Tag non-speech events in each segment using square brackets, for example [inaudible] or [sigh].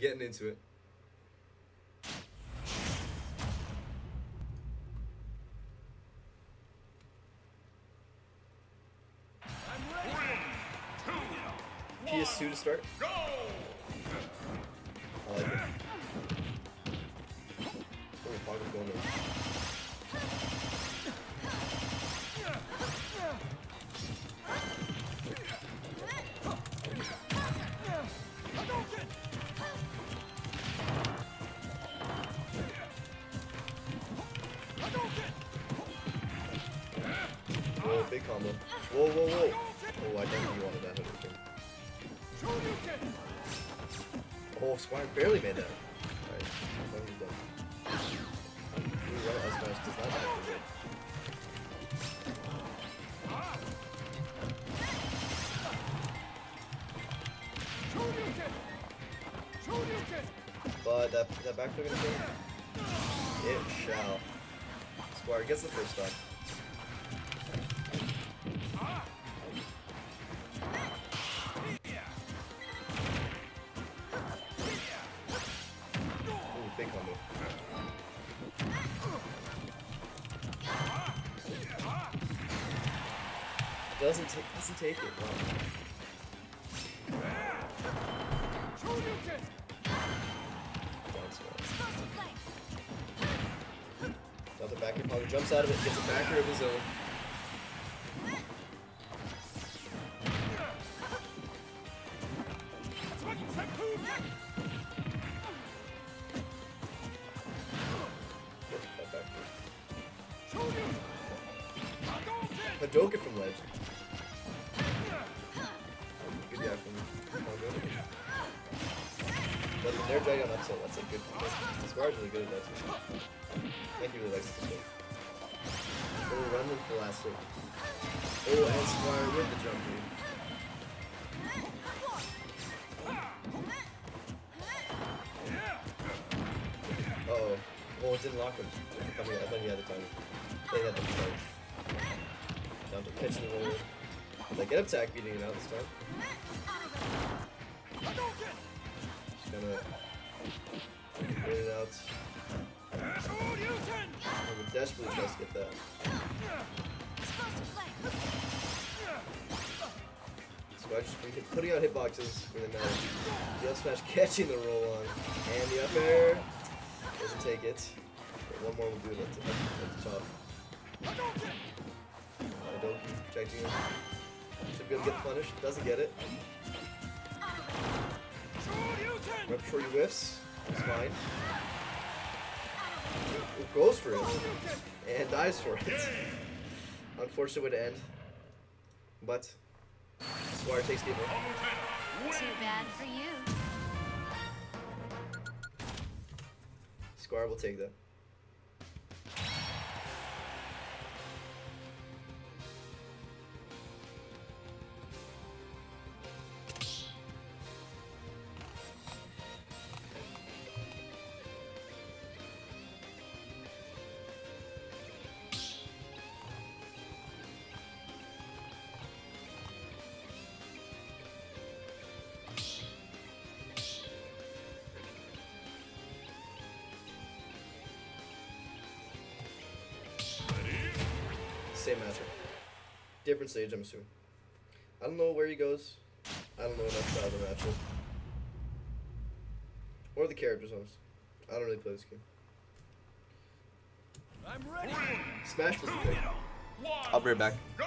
getting into it. PS2 to start. Go! I like it. Combo. Whoa, whoa, whoa. Oh, I definitely wanted that thing. Oh, Squire barely made that. Alright, I thought he done. Ooh, right, S activate. But that that back throw gonna kill? It shall. Squire gets the first stock. Doesn't take doesn't take it. Smash. Got the back air power, jumps out of it, gets a back air of his own. Hadoken from ledge. Good guy from. But the Nair Dragon upset, that's a good The Square's really good at that too. Think he really. Oh, run with the last hit. Oh, and Squire with the jump dude. Oh. It didn't lock him. I thought he had the time. They had the charge. Down to pitch and roll. Like, get attack beating it out this time. Just gonna get it out. I would desperately to get that. So I just been putting out hitboxes really matter. The up smash catching the roll on. And the up air doesn't take it. But one more will do it at the, at the top. Hadoken protecting him. Should be able to get punished. Doesn't get it. Rep sure he whiffs. It's fine. Ooh, goes for it. And dies for it. Unfortunate way to end. But Squire takes the advantage. Too bad for you. Squire will take that. Same matchup. Different stage, I'm assuming. I don't know where he goes. I don't know enough about the matchup. Or the characters, honest. I don't really play this game. I'm ready. Smash was the pick. I'll be right back. Go.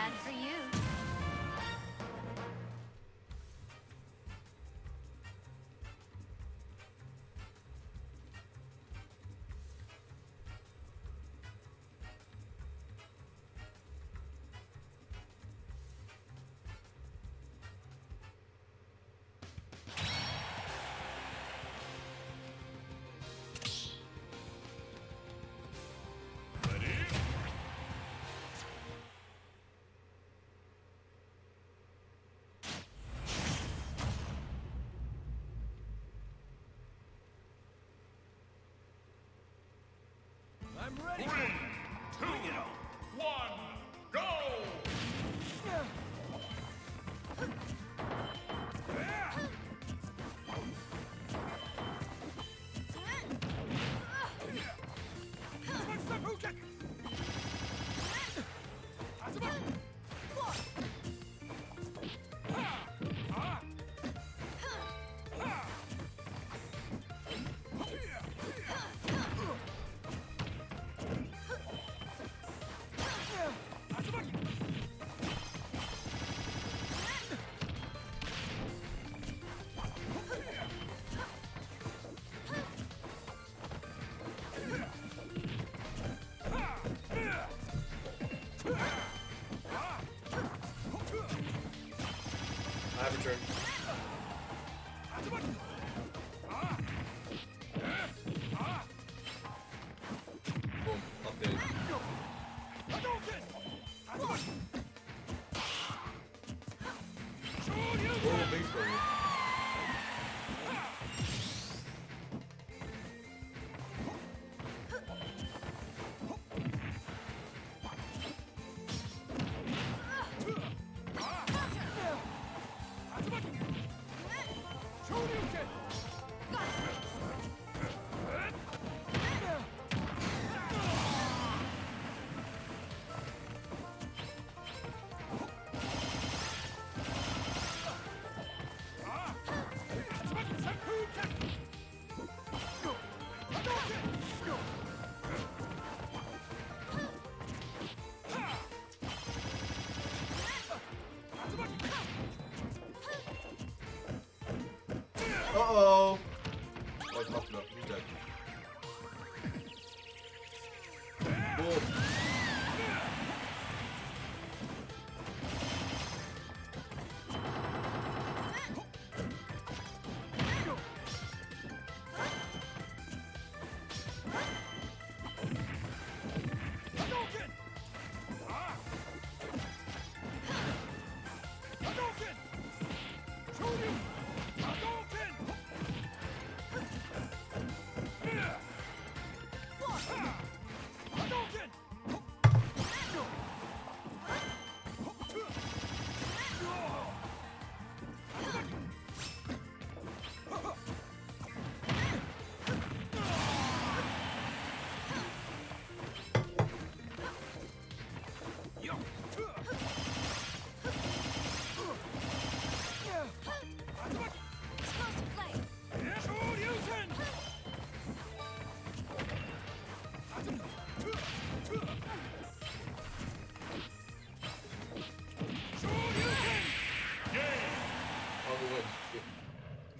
bad for you.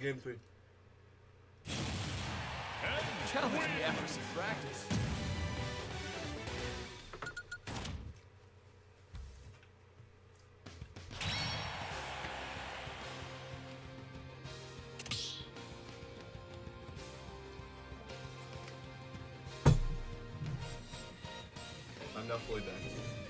Game three. Challenge me after some practice. I'm now fully back.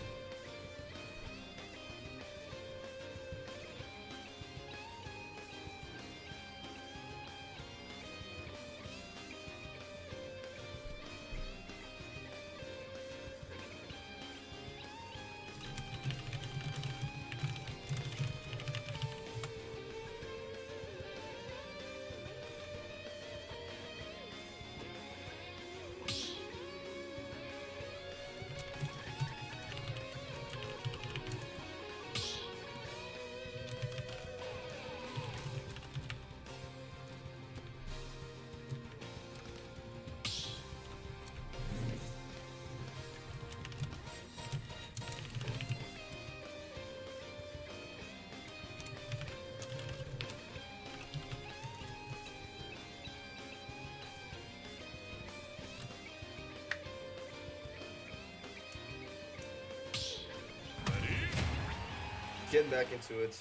Getting back into it.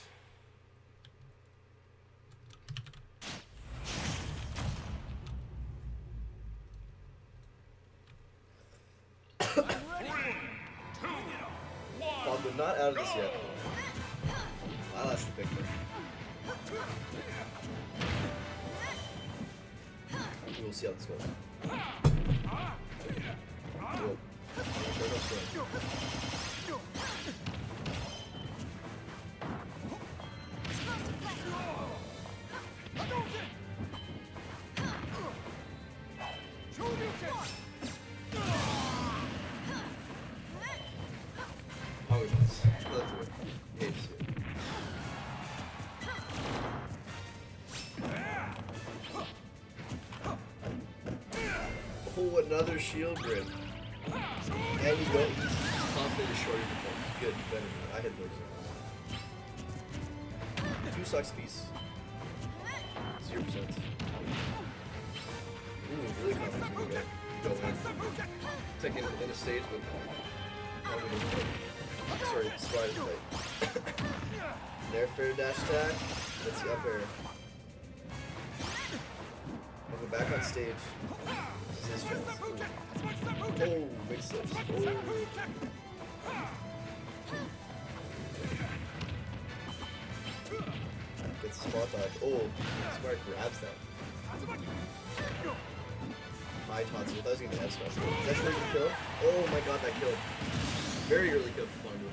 They're not out of this yet. Wow, that's the big one. We'll see how this goes. Whoa. Another shield grip. And going, he's confident shorty performance. Good, better. I hit those. Two sucks piece. Zero percent. Ooh, really confident to go. Go in. Taking in a stage. I'm Sorry, slide. Nair [coughs] fair dash attack. That's the up air. Back on stage. Oh, big slips. Oh. Gets a spot dodge. Oh, Smart grabs that. High Tatsu. I thought he was gonna get F smash. Is that sure kill? Oh my god, that killed. Very early kill for Pongo.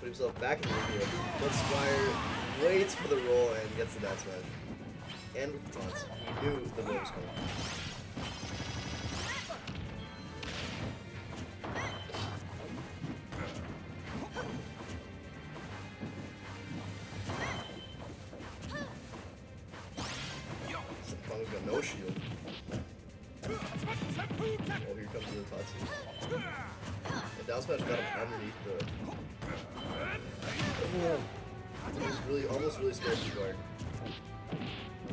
Put himself back in the video. But Squire waits for the roll and gets the dance smash. And with the taunts. He knew the roll was coming. Got no shield. Oh, here comes the smash got underneath the. Oh, really, almost really scared to guard.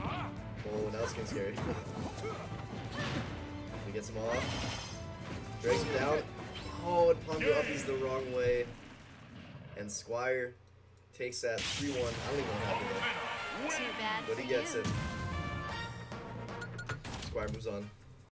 Oh, now it's getting scary. he gets him off. Drags him down. Oh, and Pongo uppies the wrong way. And Squire takes that 3 1. I don't even know what happened there. But he gets it. Squire moves on.